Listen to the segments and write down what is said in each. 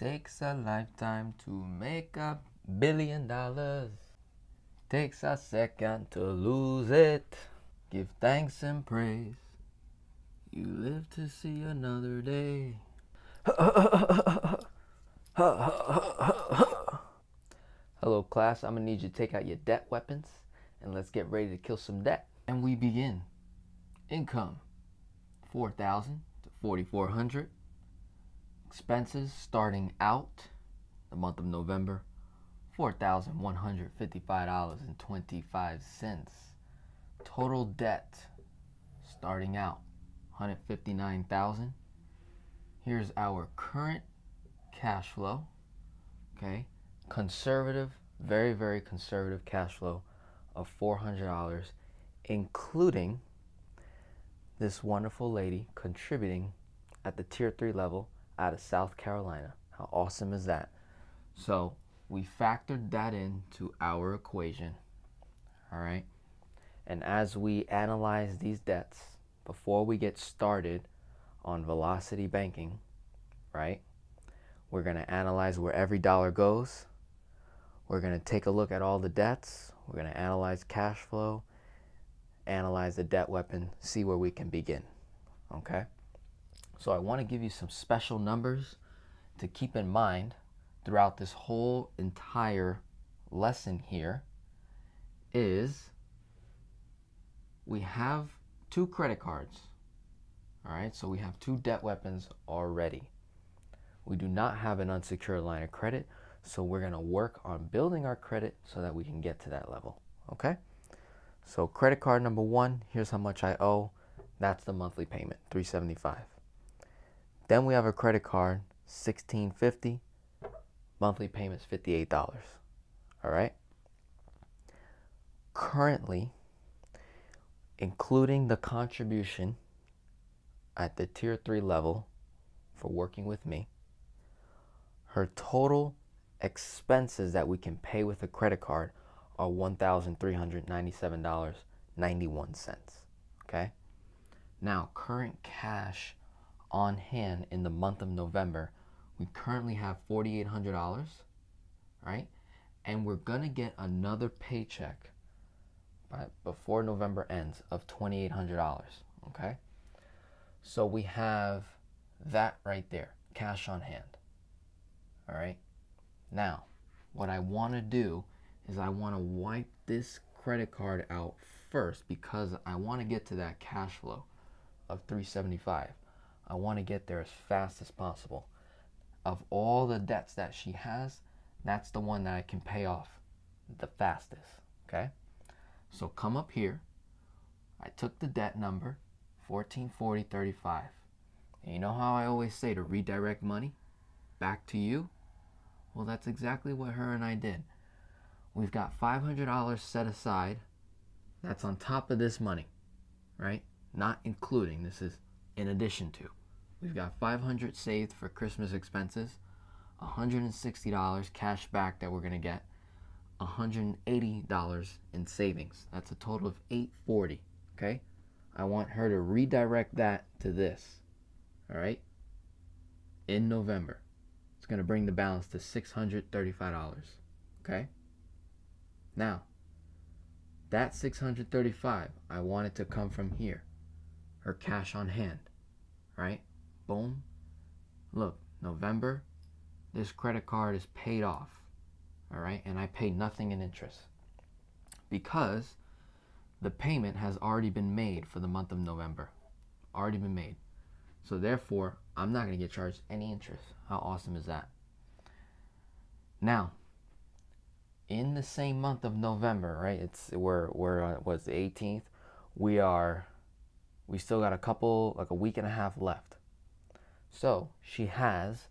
Takes a lifetime to make a billion dollars. Takes a second to lose it. Give thanks and praise. You live to see another day. Hello, class. I'm gonna need you to take out your debt weapons and let's get ready to kill some debt. And we begin. Income 4,000 to 4,400. Expenses starting out the month of November $4,155.25. Total debt starting out 159,000. Here's our current cash flow. Okay? Conservative, very very conservative cash flow of $400 including this wonderful lady contributing at the tier 3 level out of South Carolina. How awesome is that? So, we factored that into our equation. All right? And as we analyze these debts before we get started on velocity banking, right? We're going to analyze where every dollar goes. We're going to take a look at all the debts. We're going to analyze cash flow, analyze the debt weapon, see where we can begin. Okay? So I want to give you some special numbers to keep in mind throughout this whole entire lesson here is we have two credit cards. All right, so we have two debt weapons already. We do not have an unsecured line of credit, so we're going to work on building our credit so that we can get to that level. Okay? So credit card number 1, here's how much I owe. That's the monthly payment, 375. Then we have a credit card, 1650. Monthly payments $58. All right? Currently, including the contribution at the tier 3 level for working with me, her total expenses that we can pay with a credit card are $1,397.91. Okay? Now, current cash on hand in the month of November, we currently have $4,800, right? And we're going to get another paycheck by, before November ends of $2,800, okay? So we have that right there, cash on hand. All right? Now, what I want to do is I want to wipe this credit card out first because I want to get to that cash flow of 375. I want to get there as fast as possible. Of all the debts that she has, that's the one that I can pay off the fastest, okay? So come up here. I took the debt number 144035. And you know how I always say to redirect money back to you? Well, that's exactly what her and I did. We've got $500 set aside. That's on top of this money, right? Not including. This is in addition to. We've got 500 saved for Christmas expenses, $160 cash back that we're going to get, $180 in savings. That's a total of 840, okay? I want her to redirect that to this. All right? In November. It's going to bring the balance to $635. Okay? Now, that 635, I want it to come from here. Her cash on hand. Right? Boom. Look, November, this credit card is paid off. All right? And I pay nothing in interest. Because the payment has already been made for the month of November. Already been made. So therefore, I'm not going to get charged any interest. How awesome is that? Now, in the same month of November, right? It's we're we're on what's the 18th. We are we still got a couple like a week and a half left. So, she has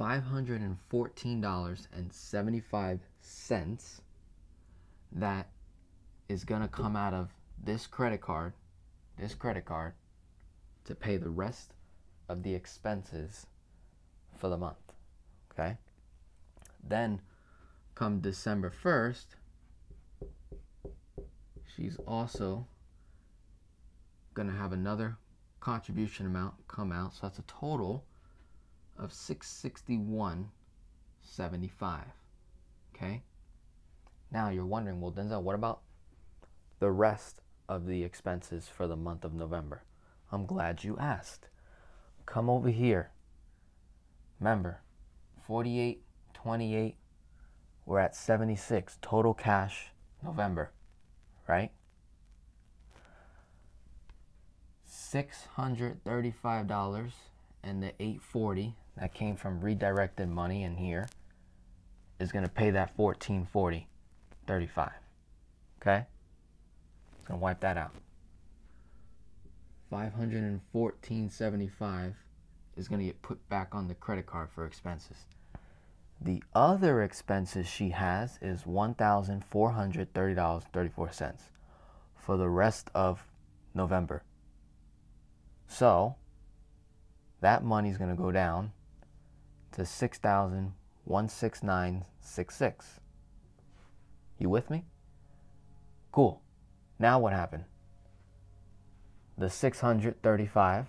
$514.75 that is going to come out of this credit card, this credit card to pay the rest of the expenses for the month. Okay? Then come December 1st, she's also going to have another contribution amount come out. So that's a total of 661.75. Okay? Now you're wondering, well, Denzel, what about the rest of the expenses for the month of November? I'm glad you asked. Come over here. Remember, 48, 28, we're at 76 total cash November, right? $635 and the 840 that came from redirected money in here is going to pay that 1440 35 okay? It's going to wipe that out. 514.75 is going to get put back on the credit card for expenses. The other expenses she has is $1,430.34 for the rest of November. So that money is going to go down to 6,169.66. You with me? Cool. Now what happened? The 635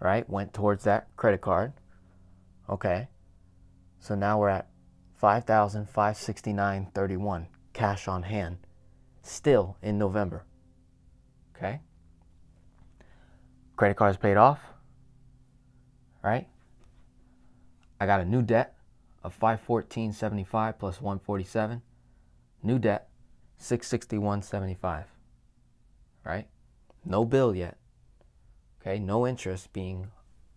right went towards that credit card. Okay. So now we're at 5,569.31 cash on hand still in November. Okay? Credit card is paid off. Right? I got a new debt of 514.75 plus 147. New debt 661.75. Right? No bill yet. Okay? No interest being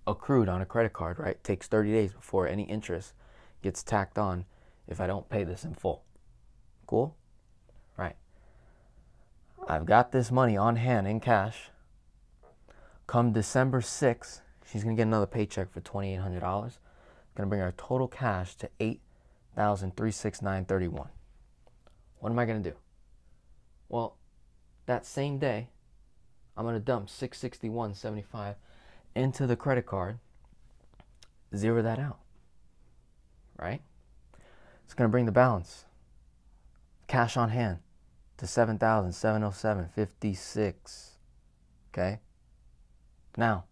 accrued on a credit card, right? takes 30 days before any interest gets tacked on if I don't pay this in full. Cool? Right. I've got this money on hand in cash. Come December 6th, she's going to get another paycheck for $2,800. Going to bring our total cash to $8,369.31. What am I going to do? Well, that same day, I'm going to dump 661.75 into the credit card, zero that out right? It's going to bring the balance, cash on hand, to 7,707.56. Okay? Now,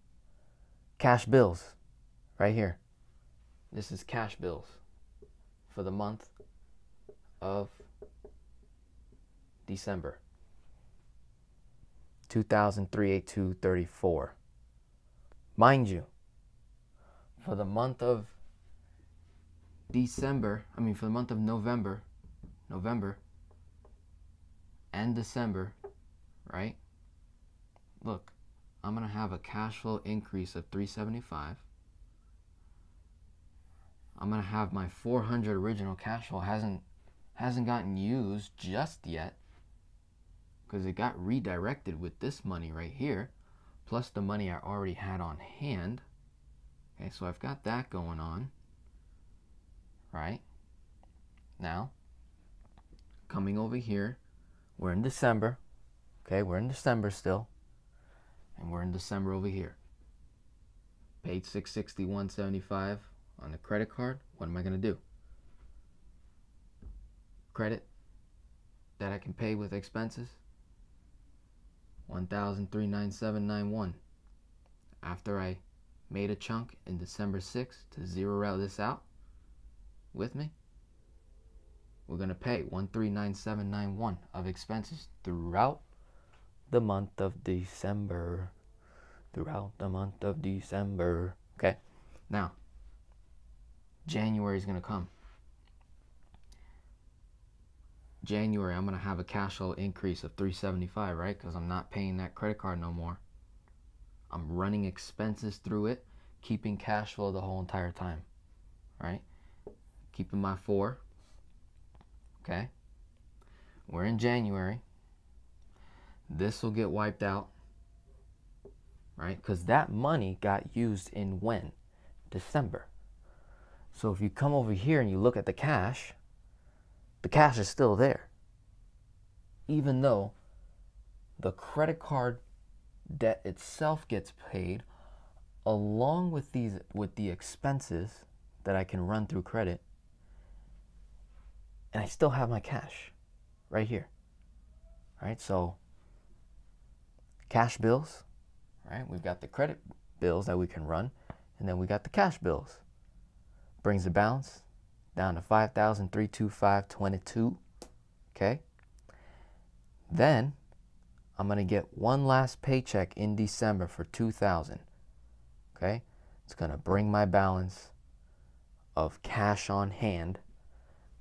cash bills, right here. This is cash bills for the month of December. 2003 Mind you, for the month of December, I mean for the month of November, November and December, right? Look, I'm going to have a cash flow increase of 375. I'm going to have my 400 original cash flow hasn't hasn't gotten used just yet because it got redirected with this money right here plus the money I already had on hand. Okay, so I've got that going on right? Now, coming over here, we're in December. Okay, we're in December still. And we're in December over here. Paid 661.75 on the credit card. What am I going to do? Credit that I can pay with expenses. 1,397.91. After I made a chunk in December 6th to zero out this out, with me? We're going to pay 139791 of expenses throughout the month of December. Throughout the month of December. Okay? Now, January is going to come. January, I'm going to have a cash flow increase of 375, right? Because I'm not paying that credit card no more. I'm running expenses through it, keeping cash flow the whole entire time, right? keeping my four. Okay. We're in January. This will get wiped out. Right? Because that money got used in when? December. So if you come over here and you look at the cash, the cash is still there. Even though the credit card debt itself gets paid along with these with the expenses that I can run through credit and I still have my cash right here. Right? So cash bills, right? We've got the credit bills that we can run And then we got the cash bills. Brings the balance down to 5,325.22. Okay. Then I'm going to get one last paycheck in December for 2000. Okay? It's going to bring my balance of cash on hand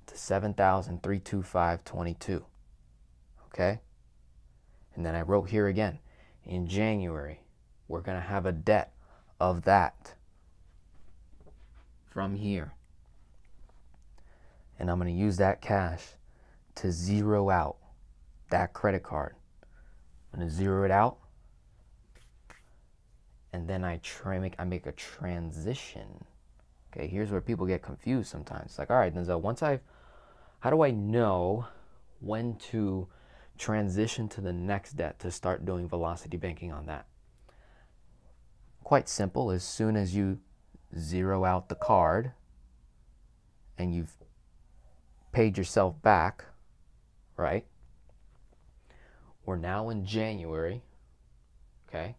to 7,325.22. Okay? And then I wrote here again, in January, we're going to have a debt of that from here. And I'm going to use that cash to zero out that credit card. I'm going to zero it out. And then I try make I make a transition. Okay, here's where people get confused sometimes. It's like, all right, Denzel, once I've how do I know when to transition to the next debt to start doing velocity banking on that? Quite simple. As soon as you zero out the card and you've paid yourself back, right? We're now in January, okay?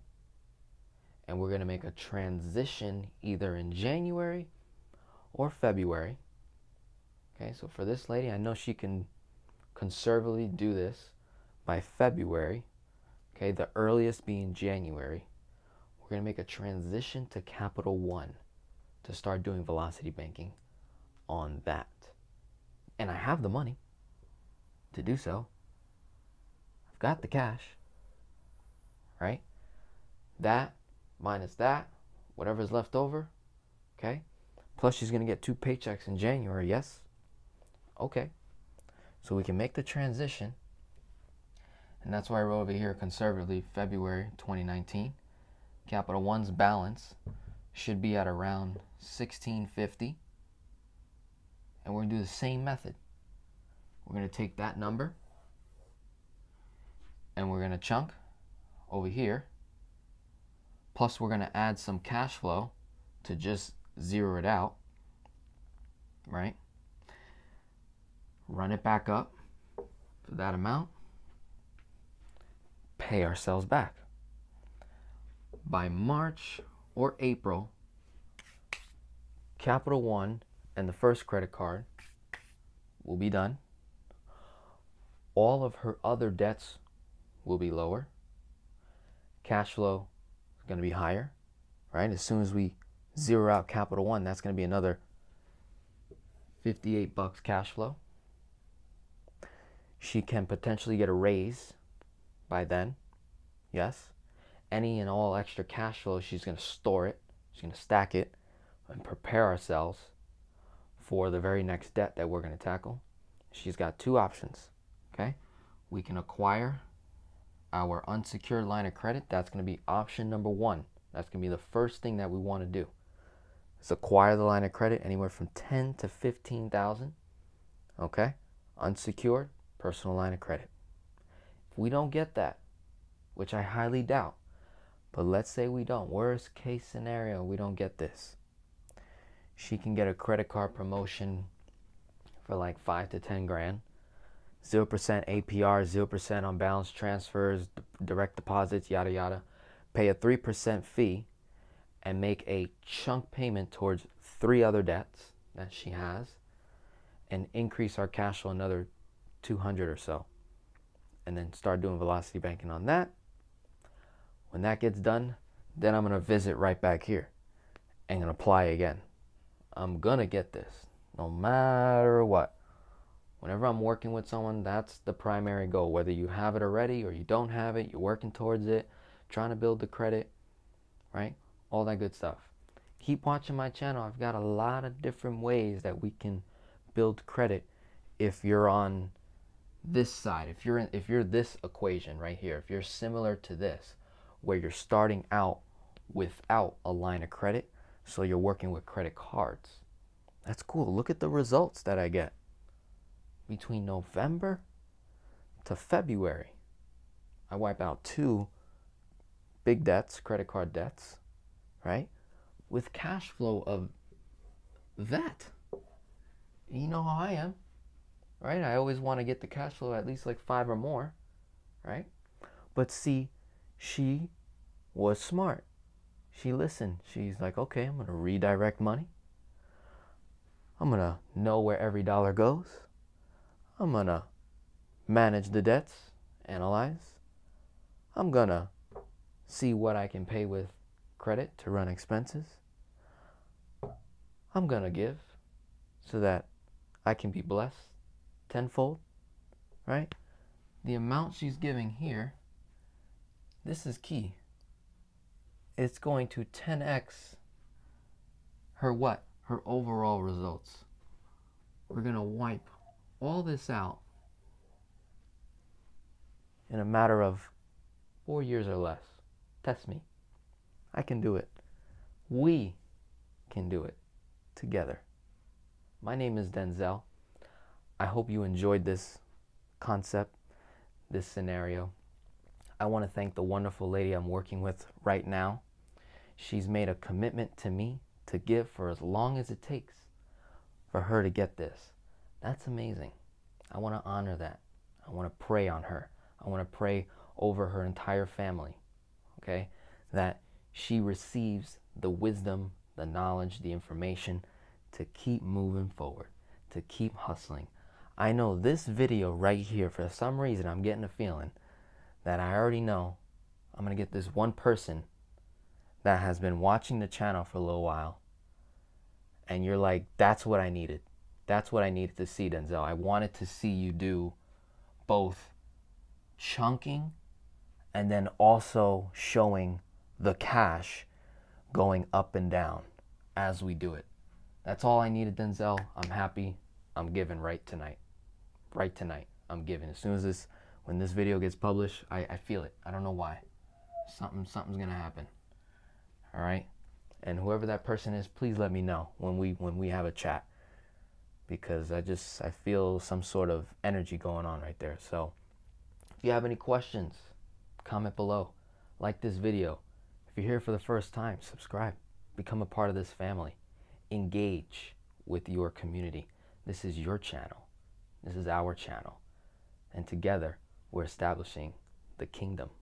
And we're going to make a transition either in January or February. Okay, so for this lady, I know she can conservatively do this by February, okay, the earliest being January. We're going to make a transition to Capital One to start doing velocity banking on that. And I have the money to do so. I've got the cash, right? That minus that, whatever's left over, okay? Plus, she's going to get two paychecks in January, yes? Okay. So we can make the transition. And that's why I wrote over here conservatively February 2019. Capital One's balance should be at around 1650. And we're going to do the same method. We're going to take that number and we're going to chunk over here. Plus, we're going to add some cash flow to just zero it out, right? Run it back up for that amount, pay ourselves back. By March or April, Capital One and the first credit card will be done. All of her other debts will be lower. Cash flow is going to be higher, right? As soon as we zero out Capital One, that's going to be another 58 bucks cash flow. She can potentially get a raise by then. Yes. Any and all extra cash flow, she's going to store it. She's going to stack it and prepare ourselves for the very next debt that we're going to tackle. She's got two options. Okay. We can acquire our unsecured line of credit. That's going to be option number one. That's going to be the first thing that we want to do. Is acquire the line of credit anywhere from 10 to 15,000. Okay? Unsecured personal line of credit. We don't get that, which I highly doubt, but let's say we don't. Worst case scenario, we don't get this. She can get a credit card promotion for like 5 to 10 grand 0% APR, 0% on balance transfers, direct deposits, yada yada. Pay a 3% fee and make a chunk payment towards three other debts that she has and increase our cash flow another 200 or so. And then start doing velocity banking on that. When that gets done, then I'm going to visit right back here and going to apply again. I'm going to get this no matter what. Whenever I'm working with someone, that's the primary goal. Whether you have it already or you don't have it, you're working towards it, trying to build the credit, right? All that good stuff. Keep watching my channel. I've got a lot of different ways that we can build credit if you're on this side. If you're in, if you're this equation right here, if you're similar to this where you're starting out without a line of credit, so you're working with credit cards. That's cool. Look at the results that I get between November to February, I wipe out two big debts, credit card debts, right? With cash flow of that. You know how I am, right? I always want to get the cash flow at least like five or more, right? But see, she was smart. she listened. She's like, okay, I'm going to redirect money. I'm going to know where every dollar goes. I'm going to manage the debts, analyze. I'm going to see what I can pay with credit to run expenses. I'm going to give so that I can be blessed tenfold, right? The amount she's giving here, this is key. It's going to 10x her what? Her overall results. We're going to wipe all this out in a matter of four years or less. Test me. I can do it. We can do it together. My name is Denzel. I hope you enjoyed this concept, this scenario. I want to thank the wonderful lady I'm working with right now. She's made a commitment to me to give for as long as it takes for her to get this. That's amazing. I want to honor that. I want to pray on her. I want to pray over her entire family. Okay? That she receives the wisdom, the knowledge, the information to keep moving forward, to keep hustling. I know this video right here, for some reason, I'm getting a feeling that I already know I'm going to get this one person that has been watching the channel for a little while. And you're like, that's what I needed. That's what I needed to see, Denzel. I wanted to see you do both chunking and then also showing the cash going up and down as we do it. That's all I needed, Denzel. I'm happy. I'm giving right tonight. Right tonight. I'm giving. As soon as this, when this video gets published, I, I feel it. I don't know why. Something, something's gonna happen. All right. And whoever that person is, please let me know when we when we have a chat, because I just I feel some sort of energy going on right there. So, if you have any questions, comment below, like this video. If you're here for the first time, subscribe, become a part of this family engage with your community. This is your channel. This is our channel. And together, we're establishing the kingdom